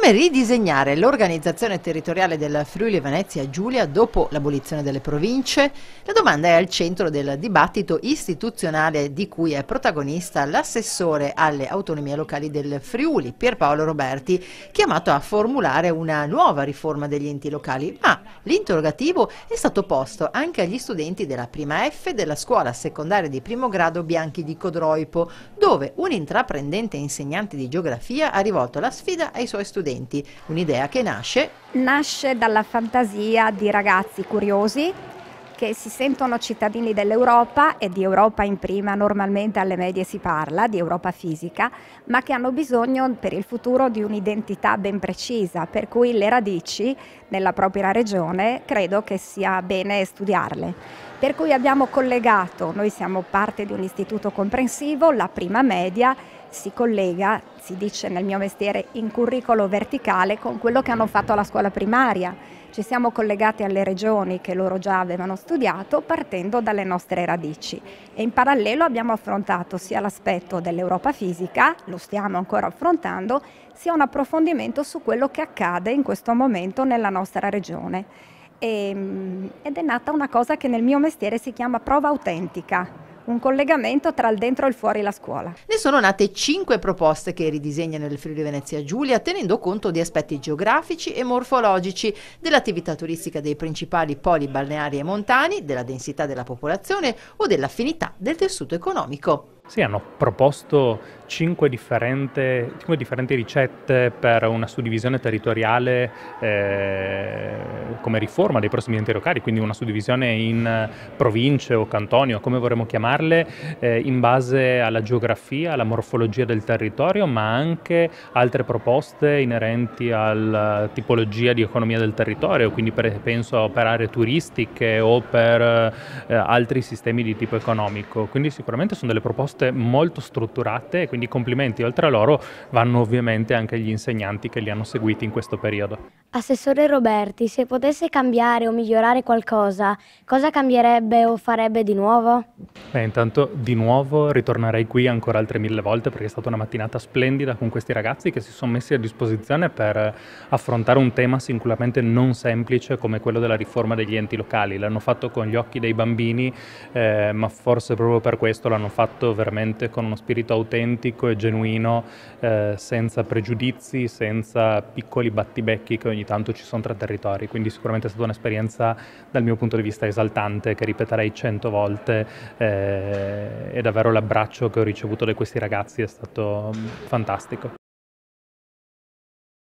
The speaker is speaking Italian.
Come ridisegnare l'organizzazione territoriale del Friuli Venezia Giulia dopo l'abolizione delle province? La domanda è al centro del dibattito istituzionale di cui è protagonista l'assessore alle autonomie locali del Friuli, Pierpaolo Roberti, chiamato a formulare una nuova riforma degli enti locali. Ma l'interrogativo è stato posto anche agli studenti della prima F della scuola secondaria di primo grado Bianchi di Codroipo, dove un intraprendente insegnante di geografia ha rivolto la sfida ai suoi studenti studenti. Un'idea che nasce? Nasce dalla fantasia di ragazzi curiosi che si sentono cittadini dell'Europa e di Europa in prima normalmente alle medie si parla, di Europa fisica, ma che hanno bisogno per il futuro di un'identità ben precisa, per cui le radici nella propria regione credo che sia bene studiarle. Per cui abbiamo collegato, noi siamo parte di un istituto comprensivo, la prima media si collega, si dice nel mio mestiere, in curricolo verticale con quello che hanno fatto alla scuola primaria. Ci siamo collegati alle regioni che loro già avevano studiato partendo dalle nostre radici e in parallelo abbiamo affrontato sia l'aspetto dell'Europa fisica, lo stiamo ancora affrontando, sia un approfondimento su quello che accade in questo momento nella nostra regione. E, ehm, ed è nata una cosa che nel mio mestiere si chiama prova autentica un collegamento tra il dentro e il fuori la scuola. Ne sono nate cinque proposte che ridisegnano il Friuli Venezia Giulia tenendo conto di aspetti geografici e morfologici dell'attività turistica dei principali poli balneari e montani, della densità della popolazione o dell'affinità del tessuto economico. Sì, hanno proposto cinque, differenti, cinque differenti ricette per una suddivisione territoriale eh, come riforma dei prossimi enti locali, quindi una suddivisione in province o cantoni o come vorremmo chiamarle, eh, in base alla geografia, alla morfologia del territorio, ma anche altre proposte inerenti alla tipologia di economia del territorio, quindi per, penso per aree turistiche o per eh, altri sistemi di tipo economico. Quindi sicuramente sono delle proposte proposte molto strutturate, quindi complimenti oltre a loro vanno ovviamente anche gli insegnanti che li hanno seguiti in questo periodo. Assessore Roberti, se potesse cambiare o migliorare qualcosa, cosa cambierebbe o farebbe di nuovo? Beh, intanto di nuovo ritornerei qui ancora altre mille volte perché è stata una mattinata splendida con questi ragazzi che si sono messi a disposizione per affrontare un tema sicuramente non semplice come quello della riforma degli enti locali. L'hanno fatto con gli occhi dei bambini, eh, ma forse proprio per questo l'hanno fatto veramente con uno spirito autentico e genuino, eh, senza pregiudizi, senza piccoli battibecchi che ogni ogni tanto ci sono tra territori, quindi sicuramente è stata un'esperienza dal mio punto di vista esaltante che ripeterei cento volte eh, e davvero l'abbraccio che ho ricevuto da questi ragazzi è stato mm, fantastico.